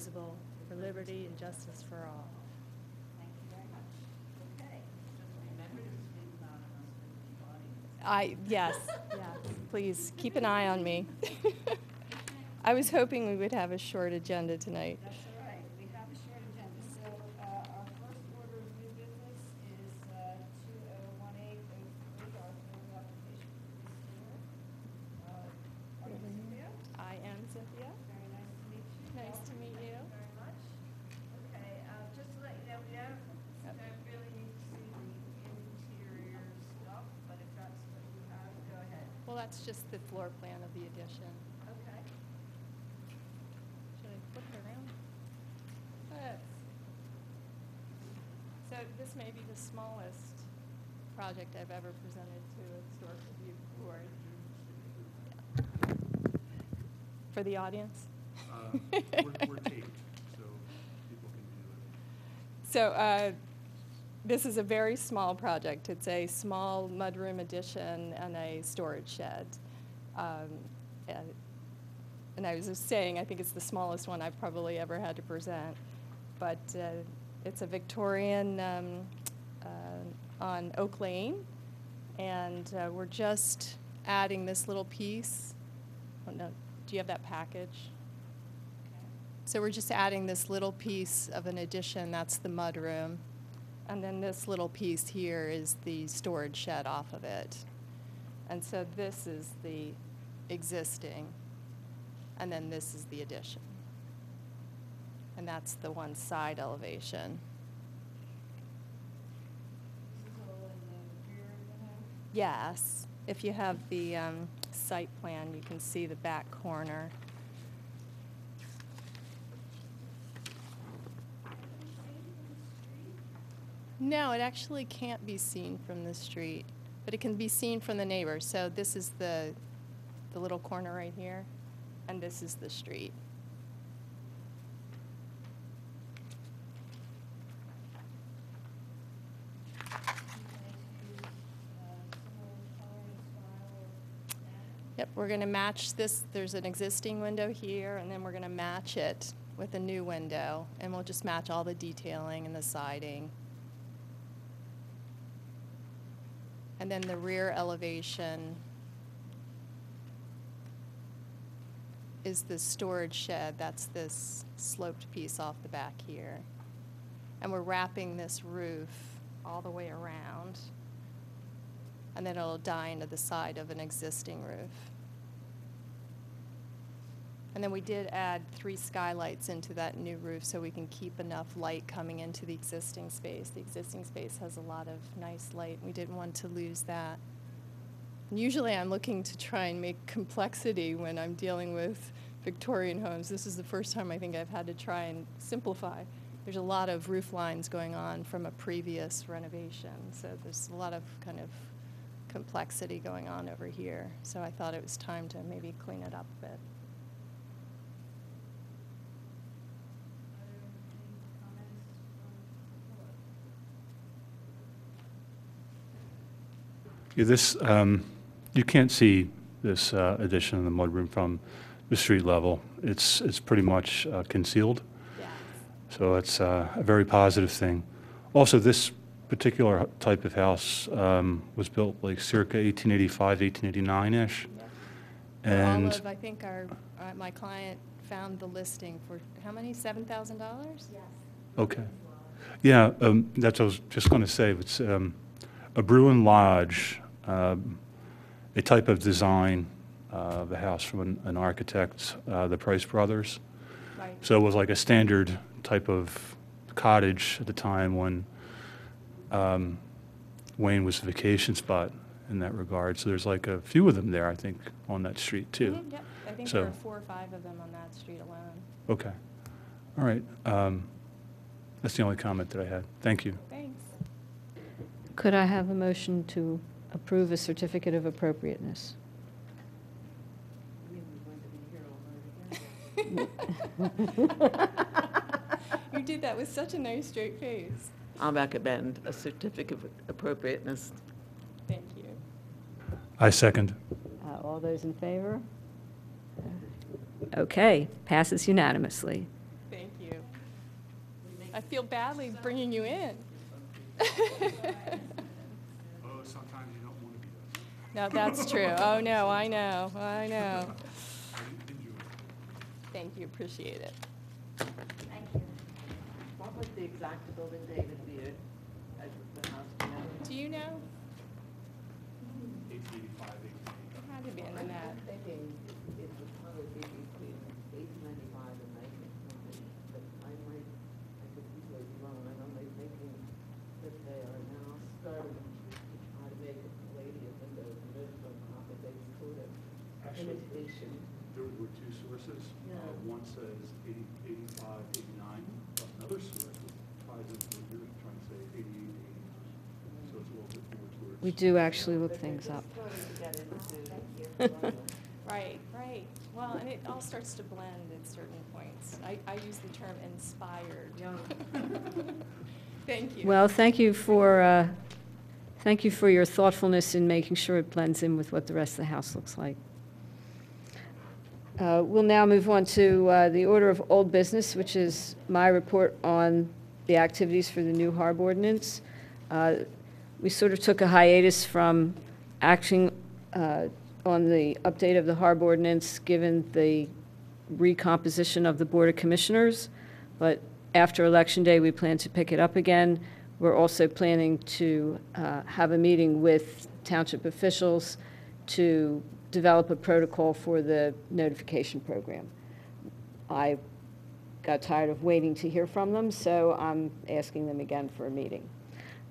indivisible, for liberty and justice for all. Thank you very much. Okay, remember to speak anonymously to the audience. I, yes, yes, please, keep an eye on me. I was hoping we would have a short agenda tonight. That's all right, we have a short agenda, so uh, our first order of new business is uh, 201803, our third application for this year. Uh, Are you Cynthia? I am Cynthia. Very nice to meet you. Nice to meet you. Thank you very much. Okay, uh, just to let you know, we don't, Yep. don't really need to see the interior stuff, but if that's what you have, go ahead. Well, that's just the floor plan of the addition. Okay. Should I flip it around? Yes. So this may be the smallest project I've ever presented to a historic review board. For the audience? Uh, We're we're taped, so people can do it. So uh, this is a very small project. It's a small mudroom addition and a storage shed. Um, and- And I was just saying, I think it's the smallest one I've probably ever had to present. But uh, it's a Victorian um, uh, on Oak Lane. And uh, we're just adding this little piece. Oh, no, Do you have that package? So we're just adding this little piece of an addition, that's the mudroom. And then this little piece here is the storage shed off of it. And so this is the existing, and then this is the addition. And that's the one side elevation. Yes, if you have the um, site plan, you can see the back corner. No, it actually can't be seen from the street, but it can be seen from the neighbors. So this is the, the little corner right here, and this is the street. Yep, we're going to match this, there's an existing window here, and then we're going to match it with a new window, and we'll just match all the detailing and the siding. And then the rear elevation is the storage shed, that's this sloped piece off the back here. And we're wrapping this roof all the way around, and then it'll die into the side of an existing roof. And then we did add three skylights into that new roof so we can keep enough light coming into the existing space. The existing space has a lot of nice light. We didn't want to lose that. And Usually I'm looking to try and make complexity when I'm dealing with Victorian homes. This is the first time I think I've had to try and simplify. There's a lot of roof lines going on from a previous renovation, so there's a lot of kind of complexity going on over here. So I thought it was time to maybe clean it up a bit. Are there any comments from the board? Yeah, this, um, you can't see this uh, addition in the mudroom from the street level. It's, it's pretty much uh, concealed, Yeah. so it's uh, a very positive thing. Also, this particular type of house um, was built like circa 1885, 1889-ish. For all And of, I think our, uh, my client found the listing for, how many, seven thousand dollars? Yes. Okay. Yeah, um, that's what I was just going to say. It's um, a Bruin Lodge, um, a type of design uh, of a house from an, an architect, uh, the Price Brothers. Right. So it was like a standard type of cottage at the time when um, Wayne was a vacation spot in that regard. So there's like a few of them there, I think, on that street too. Mhm, Yep, I think So- there are four or five of them on that street alone. Okay. All right. Um, that's the only comment that I had. Thank you. Thanks. Could I have a motion to approve a certificate of appropriateness? You did that with such a nice straight face. I'll recommend a certificate of appropriateness. Thank you. I second. Uh, All those in favor? Okay, passes unanimously. Thank you. I feel badly bringing you in. Oh, sometimes you don't want to be No, that's true. Oh, no, I know, I know. Enjoy. Thank you, appreciate it. Thank you. What was the exact building David Beard, as the house, do you know? Do you know? Eight eighty-five, eight It had to be in the net. I'm thinking it it would probably be between eighteen ninety-five and nineteen something, but I might, I could easily be wrong. I'm only thinking that they are now starting to try to make a Palladian windows and move from opposite sort of Actually, imitation. There were two sources. Uh, One says 80, 85, 89, but another source ties into what you're trying to say, 88, 89. So it's a little bit more towards. We do actually look But things up. just starting to get into. Right, right. Well, and it all starts to blend at certain points. I, I use the term inspired. Yeah. Thank you. Well, thank you for, uh, thank you for your thoughtfulness in making sure it blends in with what the rest of the house looks like. Uh, We'll now move on to uh, the order of old business, which is my report on the activities for the new HARB ordinance. Uh, We sort of took a hiatus from acting uh, on the update of the HARB ordinance, given the recomposition of the Board of Commissioners, but after Election Day, we plan to pick it up again. We're also planning to uh, have a meeting with township officials to develop a protocol for the notification program. I got tired of waiting to hear from them, so I'm asking them again for a meeting.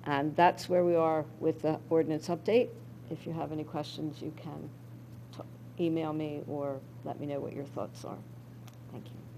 And that's where we are with the ordinance update. If you have any questions, you can email me or let me know what your thoughts are. Thank you.